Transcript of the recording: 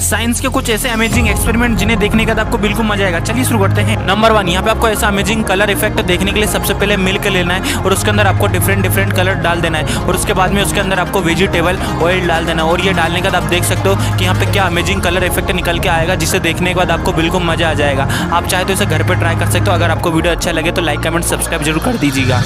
Science के कुछ ऐसे अमेजिंग एक्सपेरिमेंट जिन्हें देखने के बाद आपको बिल्कुल मज़ा आएगा। चलिए शुरू करते हैं। नंबर वन यहाँ पे आपको ऐसा अमेजिंग कलर इफ़ेक्ट देखने के लिए सबसे पहले मिल्क लेना है और उसके अंदर आपको डिफरेंट डिफरेंट कलर डाल देना है। और उसके बाद में उसके अंदर आपको वेजिटेबल ऑयल डाल देना है। और ये डालने के बाद आप देख सकते हो कि यहाँ पे क्या अमेजिंग कलर इफ़ेक्ट निकल के आएगा, जिसे देखने के बाद आपको बिल्कुल मज़ा आ जाएगा। आप चाहे तो इसे घर पर ट्राई कर सकते हो। अगर आपको वीडियो अच्छा लगे तो लाइक कमेंट सब्सक्राइब ज़रूर कर दीजिएगा।